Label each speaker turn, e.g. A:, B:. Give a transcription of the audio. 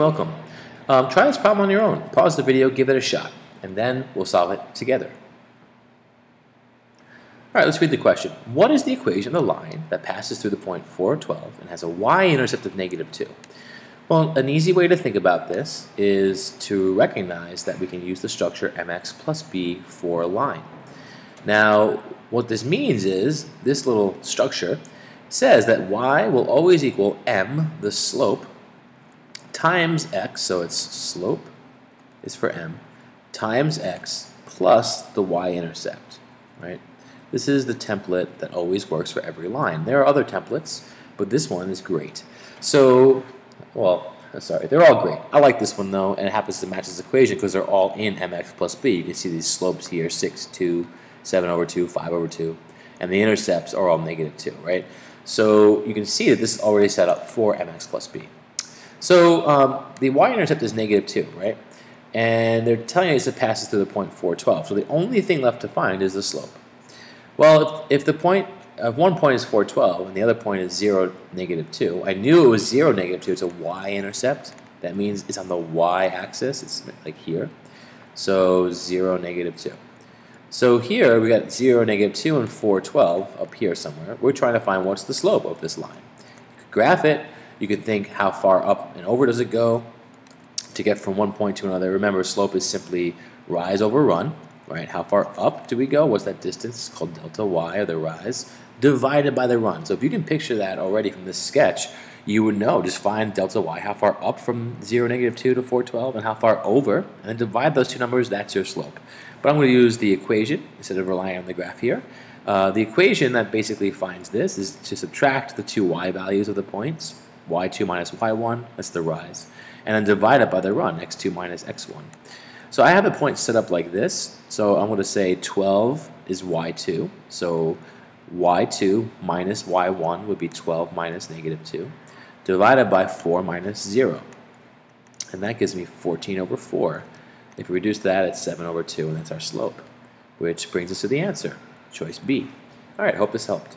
A: welcome. Um, try this problem on your own. Pause the video, give it a shot, and then we'll solve it together. All right, let's read the question. What is the equation of the line that passes through the point 4, 12 and has a y-intercept of negative 2? Well, an easy way to think about this is to recognize that we can use the structure mx plus b for a line. Now, what this means is this little structure says that y will always equal m, the slope, times x, so its slope is for m, times x plus the y-intercept, right? This is the template that always works for every line. There are other templates, but this one is great. So, well, sorry, they're all great. I like this one though, and it happens to match this equation because they're all in mx plus b. You can see these slopes here, 6, 2, 7 over 2, 5 over 2, and the intercepts are all negative 2, right? So you can see that this is already set up for mx plus b. So um, the y-intercept is negative 2, right? And they're telling us it passes through the point 412. So the only thing left to find is the slope. Well, if, if the point if one point is 412 and the other point is 0, negative 2, I knew it was 0, negative 2. It's a y-intercept. That means it's on the y-axis. It's like here. So 0, negative 2. So here we got 0, negative 2, and 412 up here somewhere. We're trying to find what's the slope of this line. Graph it. You could think how far up and over does it go to get from one point to another. Remember, slope is simply rise over run right? How far up do we go? What's that distance? It's called delta y, or the rise, divided by the run. So if you can picture that already from this sketch, you would know. Just find delta y, how far up from 0, negative 2 to 412, and how far over, and then divide those two numbers, that's your slope. But I'm going to use the equation instead of relying on the graph here. Uh, the equation that basically finds this is to subtract the two y values of the points, y2 minus y1, that's the rise, and then divide it by the run, x2 minus x1. So I have the point set up like this. So I'm going to say 12 is y2. So y2 minus y1 would be 12 minus negative 2 divided by 4 minus 0. And that gives me 14 over 4. If we reduce that, it's 7 over 2, and that's our slope, which brings us to the answer, choice B. All right, hope this helped.